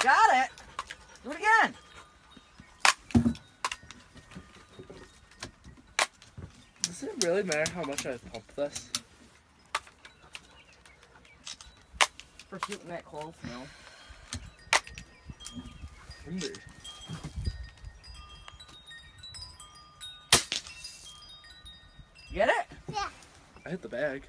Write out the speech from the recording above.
got it. Do it again. Does it really matter how much I pump this? For shooting that close, no. Timber. Get it? Yeah. I hit the bag.